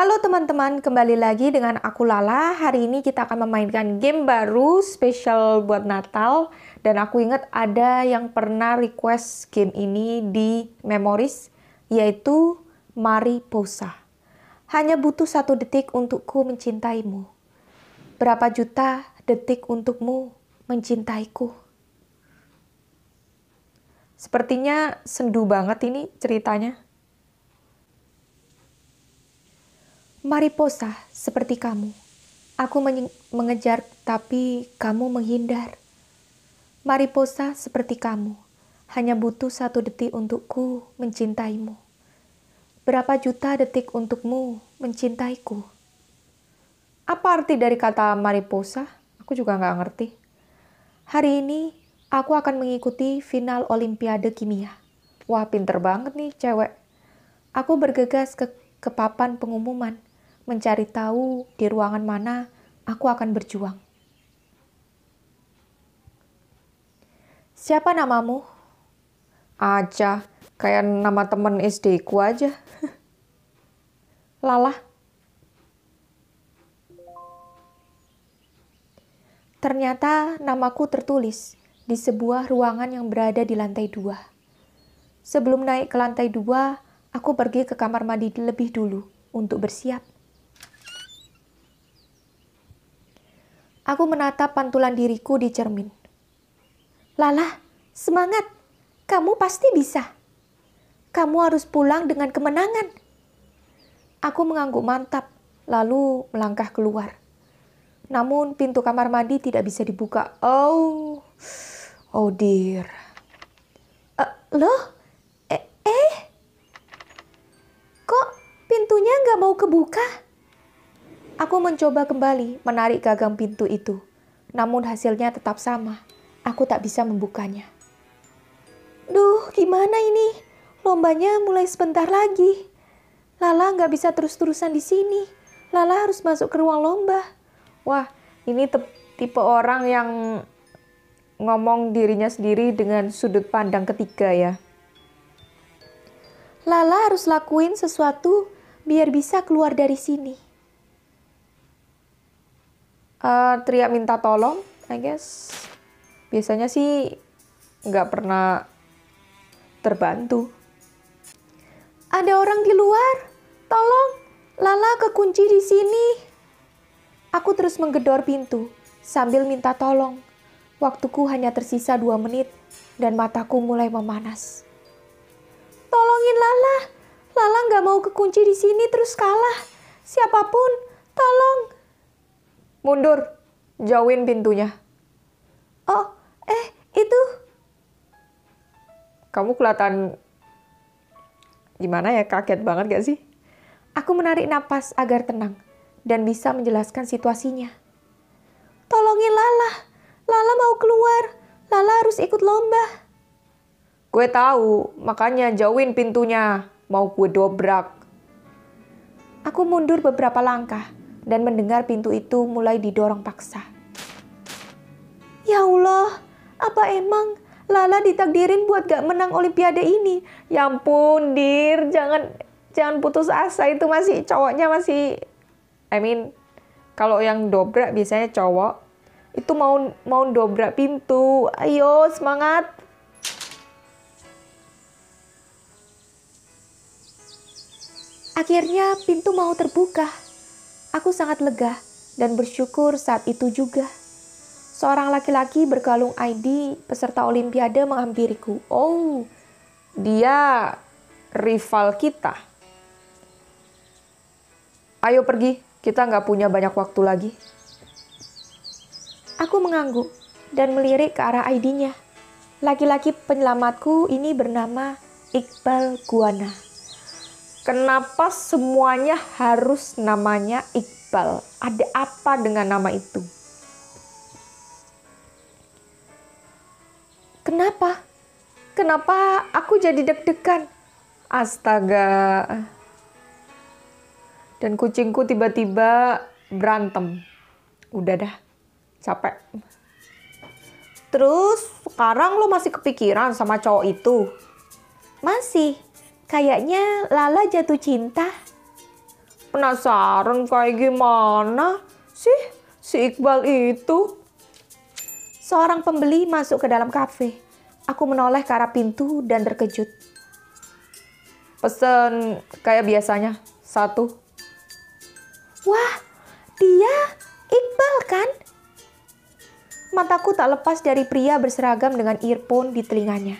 Halo teman-teman, kembali lagi dengan aku Lala. Hari ini kita akan memainkan game baru spesial buat Natal. Dan aku ingat ada yang pernah request game ini di Memories, yaitu Mariposa. Hanya butuh satu detik untukku mencintaimu. Berapa juta detik untukmu mencintaiku? Sepertinya sendu banget ini ceritanya. Mariposa seperti kamu. Aku mengejar tapi kamu menghindar. Mariposa seperti kamu. Hanya butuh satu detik untukku mencintaimu. Berapa juta detik untukmu mencintaiku? Apa arti dari kata mariposa? Aku juga nggak ngerti. Hari ini aku akan mengikuti final Olimpiade Kimia. Wah, pinter banget nih cewek. Aku bergegas ke, ke papan pengumuman mencari tahu di ruangan mana aku akan berjuang. Siapa namamu? Aja, kayak nama temen SD ku aja. Lala. Ternyata namaku tertulis di sebuah ruangan yang berada di lantai dua. Sebelum naik ke lantai dua, aku pergi ke kamar mandi lebih dulu untuk bersiap. Aku menatap pantulan diriku di cermin. Lala, semangat. Kamu pasti bisa. Kamu harus pulang dengan kemenangan. Aku mengangguk mantap, lalu melangkah keluar. Namun pintu kamar mandi tidak bisa dibuka. Oh, oh dear. Uh, loh, eh, eh, kok pintunya nggak mau kebuka? Aku mencoba kembali menarik gagang pintu itu, namun hasilnya tetap sama. Aku tak bisa membukanya. Duh, gimana ini? Lombanya mulai sebentar lagi. Lala nggak bisa terus-terusan di sini. Lala harus masuk ke ruang lomba. Wah, ini tipe orang yang ngomong dirinya sendiri dengan sudut pandang ketiga ya. Lala harus lakuin sesuatu biar bisa keluar dari sini uh, teriak minta tolong, I guess. Biasanya sih nggak pernah terbantu. Ada orang di luar, tolong, Lala kekunci di sini. Aku terus menggedor pintu sambil minta tolong. Waktuku hanya tersisa dua menit dan mataku mulai memanas. Tolongin Lala, Lala nggak mau kekunci di sini terus kalah. Siapa pun, tolong, Mundur, jauhin pintunya. Oh, eh, itu. Kamu kelihatan gimana ya, kaget banget gak sih? Aku menarik napas agar tenang dan bisa menjelaskan situasinya. Tolongin Lala, Lala mau keluar, Lala harus ikut lomba. Gue tahu, makanya jauhin pintunya, mau gue dobrak. Aku mundur beberapa langkah dan mendengar pintu itu mulai didorong paksa. Ya Allah, apa emang Lala ditakdirin buat gak menang Olimpiade ini? Ya ampun, Dir, jangan jangan putus asa. Itu masih cowoknya masih, I mean, kalau yang dobrak biasanya cowok itu mau mau dobrak pintu. Ayo semangat. Akhirnya pintu mau terbuka. Aku sangat lega dan bersyukur saat itu juga. Seorang laki-laki berkalung ID peserta olimpiade menghampiriku. Oh, dia rival kita. Ayo pergi, kita nggak punya banyak waktu lagi. Aku mengangguk dan melirik ke arah ID-nya. Laki-laki penyelamatku ini bernama Iqbal Guana. Kenapa semuanya harus namanya Iqbal? Ada apa dengan nama itu? Kenapa? Kenapa aku jadi deg-degan? Astaga. Dan kucingku tiba-tiba berantem. Udah dah, capek. Terus sekarang lo masih kepikiran sama cowok itu? Masih. Kayaknya Lala jatuh cinta. Penasaran kayak gimana sih si Iqbal itu? Seorang pembeli masuk ke dalam kafe. Aku menoleh ke arah pintu dan terkejut. Pesen kayak biasanya, satu. Wah, dia Iqbal kan? Mataku tak lepas dari pria berseragam dengan earphone di telinganya.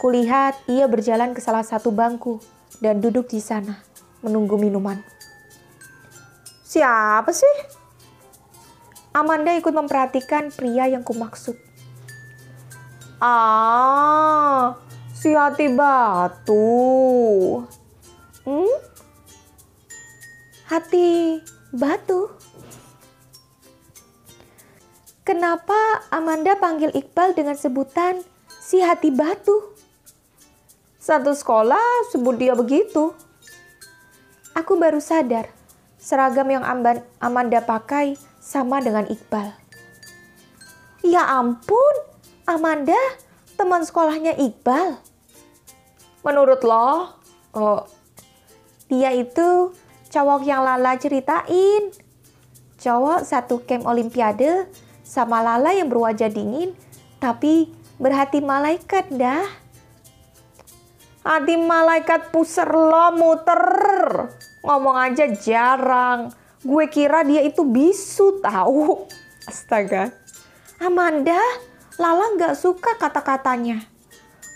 Kulihat ia berjalan ke salah satu bangku dan duduk di sana, menunggu minuman. Siapa sih? Amanda ikut memperhatikan pria yang kumaksud. Ah, si hati batu. Hmm? Hati batu? Kenapa Amanda panggil Iqbal dengan sebutan si hati batu? Satu sekolah sebut dia begitu. Aku baru sadar, seragam yang Amanda pakai sama dengan Iqbal. Ya ampun, Amanda teman sekolahnya Iqbal. Menurut lo, oh, dia itu cowok yang Lala ceritain. Cowok satu camp olimpiade sama Lala yang berwajah dingin, tapi berhati malaikat dah. Hati malaikat puser lo muter. Ngomong aja jarang. Gue kira dia itu bisu tahu. Astaga. Amanda, Lala gak suka kata-katanya.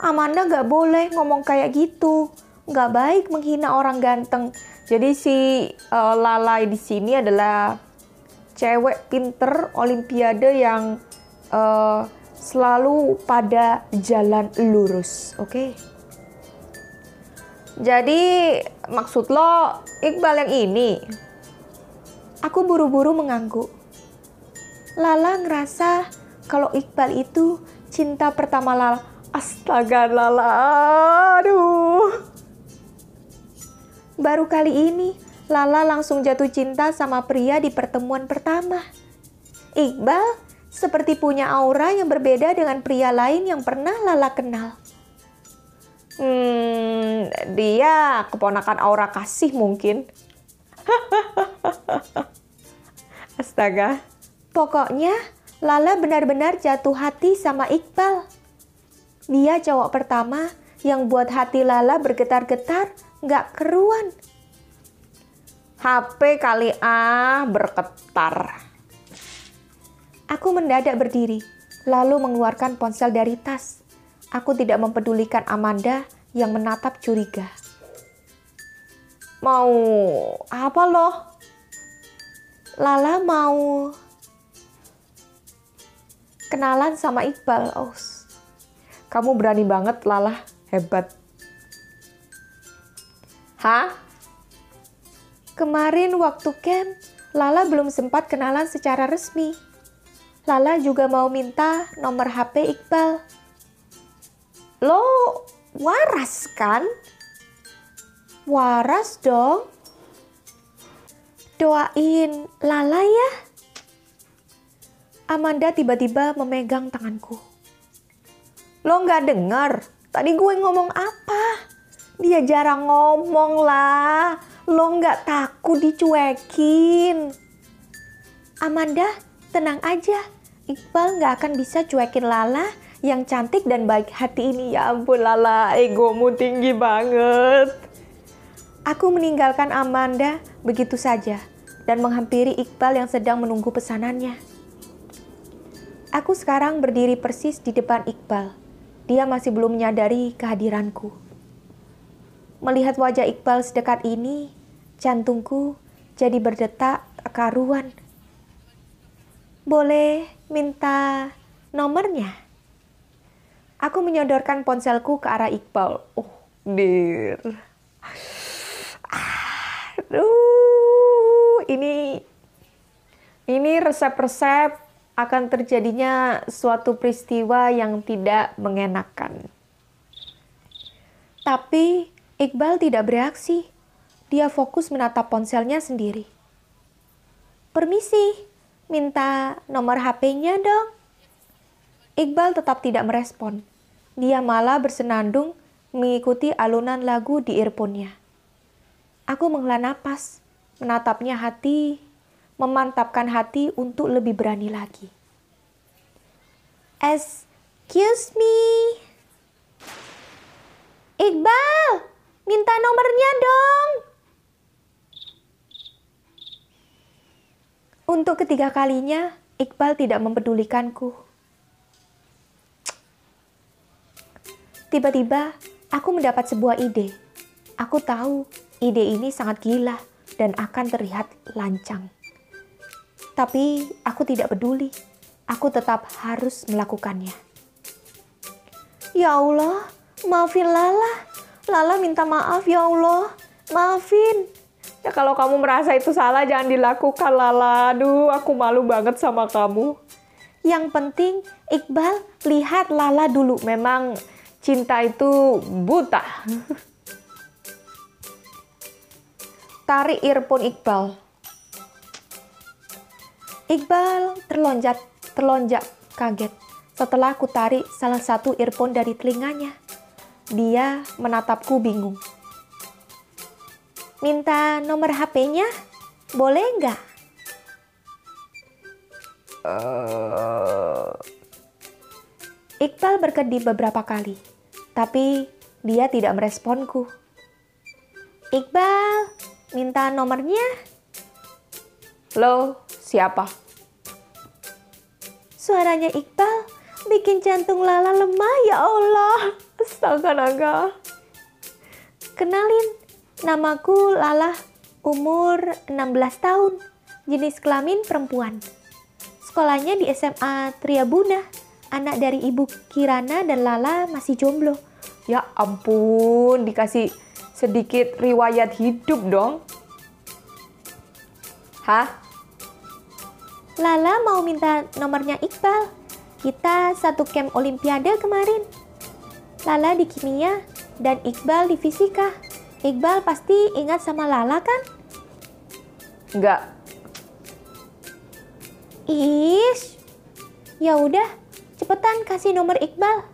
Amanda gak boleh ngomong kayak gitu. Gak baik menghina orang ganteng. Jadi si uh, Lala di sini adalah cewek pinter olimpiade yang uh, selalu pada jalan lurus, oke? Okay? Jadi maksud lo Iqbal yang ini? Aku buru-buru mengangguk. Lala ngerasa kalau Iqbal itu cinta pertama Lala. Astaga Lala, aduh. Baru kali ini Lala langsung jatuh cinta sama pria di pertemuan pertama. Iqbal seperti punya aura yang berbeda dengan pria lain yang pernah Lala kenal. Hmm, dia keponakan aura kasih mungkin. Astaga. Pokoknya Lala benar-benar jatuh hati sama Iqbal. Dia cowok pertama yang buat hati Lala bergetar-getar nggak keruan. HP kali ah bergetar. Aku mendadak berdiri, lalu mengeluarkan ponsel dari tas. Aku tidak mempedulikan Amanda yang menatap curiga. Mau apa loh? Lala mau kenalan sama Iqbal. Oh, kamu berani banget, Lala. Hebat. Hah? Kemarin waktu camp, Lala belum sempat kenalan secara resmi. Lala juga mau minta nomor HP Iqbal. Lo waras kan? Waras dong. Doain Lala ya. Amanda tiba-tiba memegang tanganku. Lo nggak dengar? Tadi gue ngomong apa? Dia jarang ngomong lah Lo nggak takut dicuekin. Amanda, tenang aja. Iqbal nggak akan bisa cuekin Lala yang cantik dan baik hati ini. Ya ampun Lala, egomu tinggi banget. Aku meninggalkan Amanda begitu saja dan menghampiri Iqbal yang sedang menunggu pesanannya. Aku sekarang berdiri persis di depan Iqbal. Dia masih belum menyadari kehadiranku. Melihat wajah Iqbal sedekat ini, jantungku jadi berdetak karuan. Boleh minta nomornya? Aku menyodorkan ponselku ke arah Iqbal. Oh, dir. Aduh, ini ini resep-resep akan terjadinya suatu peristiwa yang tidak mengenakan. Tapi Iqbal tidak bereaksi. Dia fokus menatap ponselnya sendiri. Permisi, minta nomor HP-nya dong. Iqbal tetap tidak merespon. Dia malah bersenandung mengikuti alunan lagu di earphone-nya. Aku menghela napas, menatapnya hati, memantapkan hati untuk lebih berani lagi. Excuse me. Iqbal, minta nomornya dong. Untuk ketiga kalinya, Iqbal tidak mempedulikanku. Tiba-tiba, aku mendapat sebuah ide. Aku tahu ide ini sangat gila dan akan terlihat lancang. Tapi aku tidak peduli. Aku tetap harus melakukannya. Ya Allah, maafin Lala. Lala minta maaf ya Allah. Maafin. Ya kalau kamu merasa itu salah jangan dilakukan Lala. Aduh, aku malu banget sama kamu. Yang penting Iqbal lihat Lala dulu. Memang cinta itu buta. Tarik earphone Iqbal. Iqbal terlonjak, terlonjak kaget setelah aku tarik salah satu earphone dari telinganya. Dia menatapku bingung. Minta nomor HP-nya? Boleh nggak? Uh... Iqbal berkedip beberapa kali, tapi dia tidak meresponku. Iqbal, minta nomornya. Lo, siapa? Suaranya Iqbal bikin jantung Lala lemah ya Allah. Astaga naga. Kenalin, Namaku Lala, umur 16 tahun, jenis kelamin perempuan. Sekolahnya di SMA Triabuna, anak dari ibu Kirana dan Lala masih jomblo. Ya ampun, dikasih sedikit riwayat hidup dong. Hah? Lala mau minta nomornya Iqbal. Kita satu camp olimpiade kemarin. Lala di kimia dan Iqbal di fisika. Iqbal pasti ingat sama Lala kan? Enggak. Ish. Ya udah, cepetan kasih nomor Iqbal.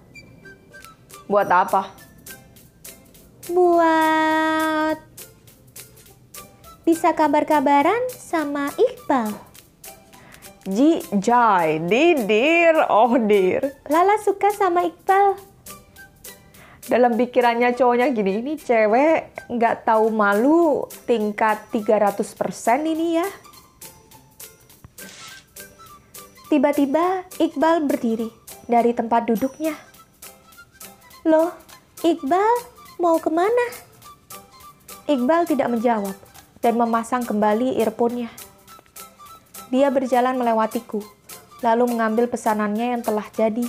Buat apa? Buat bisa kabar-kabaran sama Iqbal. Ji Jai, Didir, oh dir. Lala suka sama Iqbal dalam pikirannya cowoknya gini, ini cewek nggak tahu malu tingkat 300% ini ya. Tiba-tiba Iqbal berdiri dari tempat duduknya. Loh, Iqbal mau ke mana? Iqbal tidak menjawab dan memasang kembali earphone-nya. Dia berjalan melewatiku, lalu mengambil pesanannya yang telah jadi.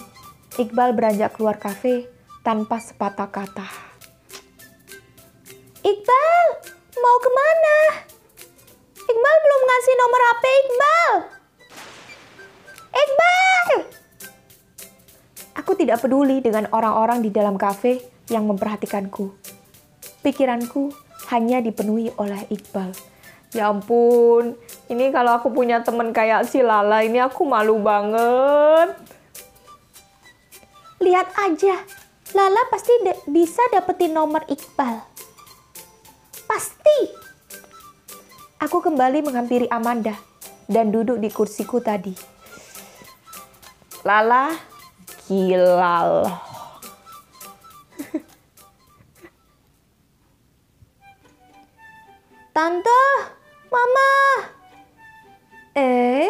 Iqbal beranjak keluar kafe tanpa sepatah kata. Iqbal, mau ke mana? Iqbal belum ngasih nomor HP Iqbal. Iqbal! Aku tidak peduli dengan orang-orang di dalam kafe yang memperhatikanku. Pikiranku hanya dipenuhi oleh Iqbal. Ya ampun, ini kalau aku punya temen kayak si Lala, ini aku malu banget. Lihat aja, Lala pasti da bisa dapetin nomor Iqbal. Pasti. Aku kembali menghampiri Amanda dan duduk di kursiku tadi. Lala, gila Tante, Mama. Eh,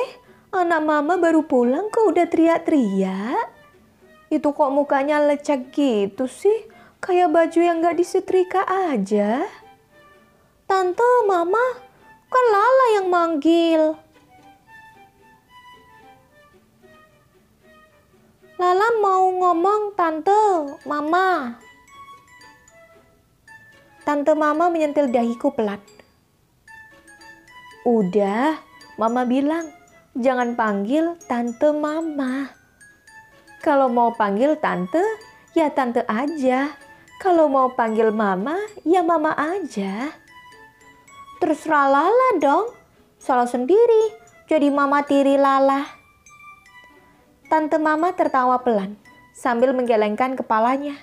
anak Mama baru pulang kok udah teriak-teriak? Itu kok mukanya lecek gitu sih? Kayak baju yang gak disetrika aja. Tante, mama, kan Lala yang manggil. Lala mau ngomong tante, mama. Tante mama menyentil dahiku pelan. Udah, mama bilang, jangan panggil tante mama. Kalau mau panggil tante, ya tante aja. Kalau mau panggil mama, ya mama aja. Terserah Lala dong. Salah sendiri, jadi mama tiri Lala. Tante mama tertawa pelan sambil menggelengkan kepalanya.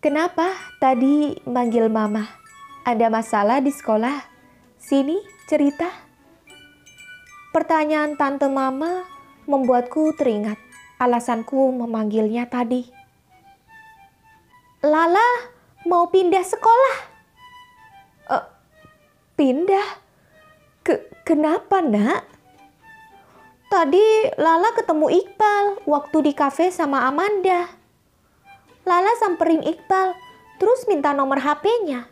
Kenapa tadi manggil mama? ada masalah di sekolah? Sini, cerita. Pertanyaan tante mama membuatku teringat alasanku memanggilnya tadi. Lala mau pindah sekolah. Uh, pindah? Ke kenapa, nak? Tadi Lala ketemu Iqbal waktu di kafe sama Amanda. Lala samperin Iqbal, terus minta nomor HP-nya.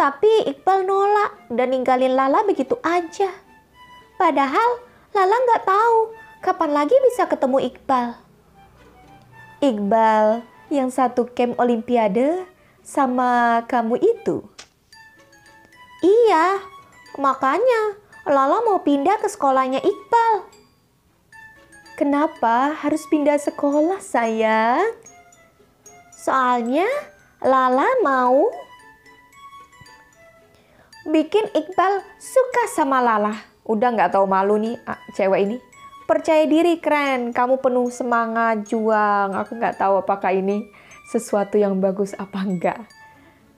Tapi Iqbal nolak dan ninggalin Lala begitu aja. Padahal Lala nggak tahu kapan lagi bisa ketemu Iqbal. Iqbal yang satu camp olimpiade sama kamu itu? Iya, makanya Lala mau pindah ke sekolahnya Iqbal. Kenapa harus pindah sekolah, sayang? Soalnya Lala mau bikin Iqbal suka sama Lala. Udah nggak tahu malu nih ah, cewek ini. Percaya diri keren, kamu penuh semangat, juang. Aku nggak tahu apakah ini sesuatu yang bagus apa enggak.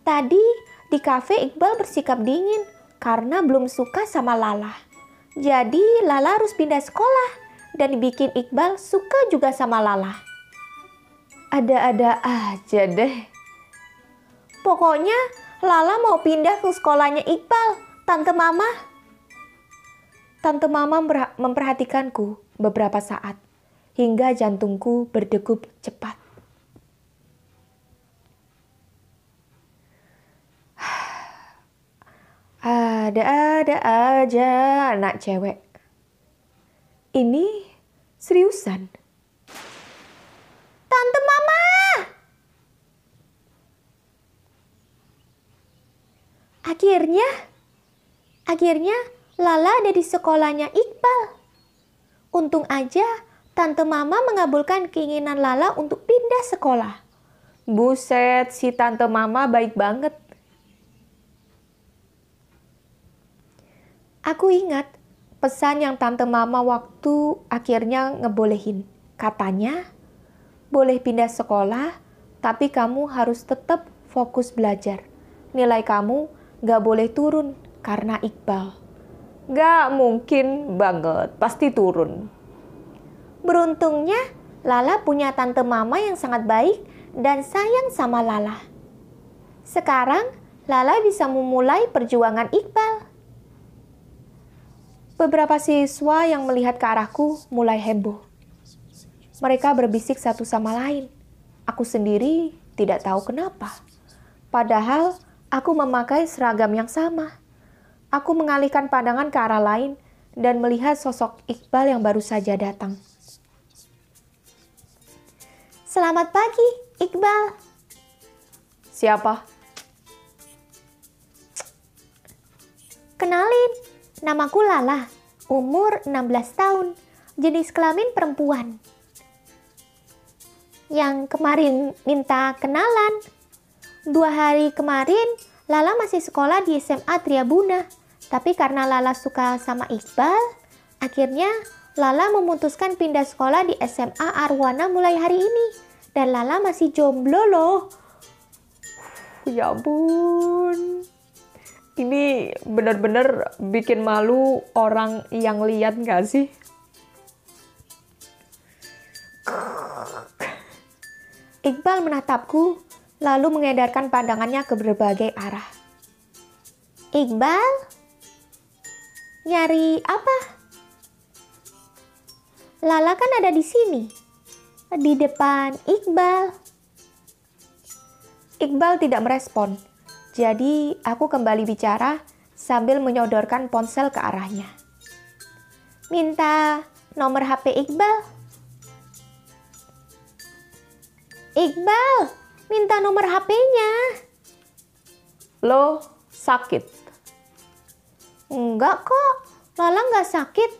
Tadi di kafe Iqbal bersikap dingin karena belum suka sama Lala. Jadi Lala harus pindah sekolah dan bikin Iqbal suka juga sama Lala ada-ada aja deh. Pokoknya Lala mau pindah ke sekolahnya Iqbal, Tante Mama. Tante Mama memperhatikanku beberapa saat, hingga jantungku berdegup cepat. Ada-ada aja anak cewek. Ini seriusan. Tante Mama. Akhirnya, akhirnya Lala ada di sekolahnya Iqbal. Untung aja Tante Mama mengabulkan keinginan Lala untuk pindah sekolah. Buset, si Tante Mama baik banget. Aku ingat pesan yang Tante Mama waktu akhirnya ngebolehin. Katanya, boleh pindah sekolah, tapi kamu harus tetap fokus belajar. Nilai kamu gak boleh turun karena Iqbal. Gak mungkin banget, pasti turun. Beruntungnya, Lala punya tante mama yang sangat baik dan sayang sama Lala. Sekarang, Lala bisa memulai perjuangan Iqbal. Beberapa siswa yang melihat ke arahku mulai heboh. Mereka berbisik satu sama lain. Aku sendiri tidak tahu kenapa. Padahal aku memakai seragam yang sama. Aku mengalihkan pandangan ke arah lain dan melihat sosok Iqbal yang baru saja datang. Selamat pagi, Iqbal. Siapa? Kenalin, namaku Lala, umur 16 tahun, jenis kelamin perempuan yang kemarin minta kenalan. Dua hari kemarin, Lala masih sekolah di SMA Triabuna. Tapi karena Lala suka sama Iqbal, akhirnya Lala memutuskan pindah sekolah di SMA Arwana mulai hari ini. Dan Lala masih jomblo loh. Ya ampun. Ini benar-benar bikin malu orang yang lihat gak sih? Iqbal menatapku, lalu mengedarkan pandangannya ke berbagai arah. Iqbal? Nyari apa? Lala kan ada di sini. Di depan Iqbal. Iqbal tidak merespon. Jadi aku kembali bicara sambil menyodorkan ponsel ke arahnya. Minta nomor HP Iqbal. Iqbal, minta nomor HP-nya. Lo sakit? Enggak kok, Lala nggak sakit.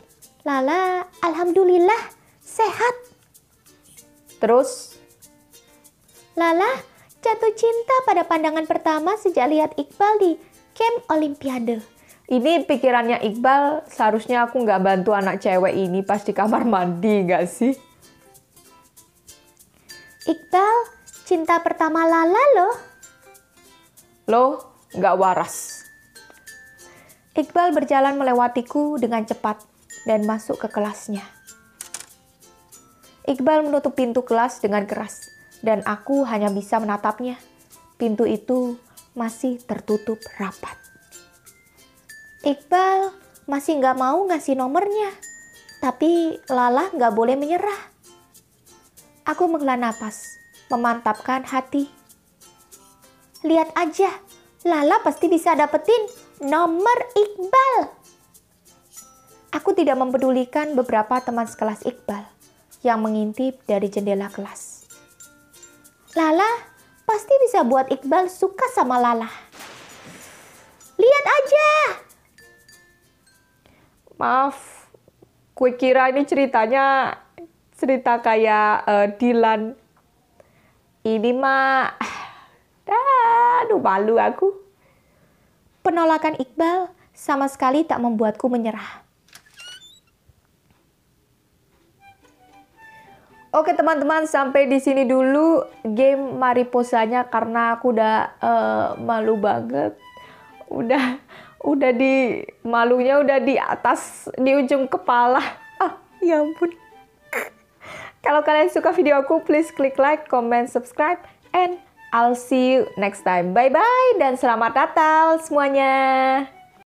Lala alhamdulillah sehat. Terus? Lala jatuh cinta pada pandangan pertama sejak lihat Iqbal di camp Olimpiade. Ini pikirannya Iqbal, seharusnya aku nggak bantu anak cewek ini pas di kamar mandi nggak sih? Iqbal, cinta pertama Lala loh. Loh, nggak waras. Iqbal berjalan melewatiku dengan cepat dan masuk ke kelasnya. Iqbal menutup pintu kelas dengan keras, dan aku hanya bisa menatapnya. Pintu itu masih tertutup rapat. Iqbal masih nggak mau ngasih nomornya, tapi Lala nggak boleh menyerah. Aku menghela napas, memantapkan hati. Lihat aja, Lala pasti bisa dapetin nomor Iqbal. Aku tidak mempedulikan beberapa teman sekelas Iqbal yang mengintip dari jendela kelas. Lala pasti bisa buat Iqbal suka sama Lala. Lihat aja. Maaf, kue kira ini ceritanya cerita kayak uh, Dilan. Ini mah, aduh malu aku penolakan Iqbal sama sekali tak membuatku menyerah. Oke teman-teman sampai di sini dulu game mariposanya karena aku udah uh, malu banget. Udah udah di malunya udah di atas di ujung kepala. Ah, ya ampun. Kalau kalian suka video aku please klik like, comment, subscribe and I'll see you next time. Bye bye dan selamat Natal semuanya.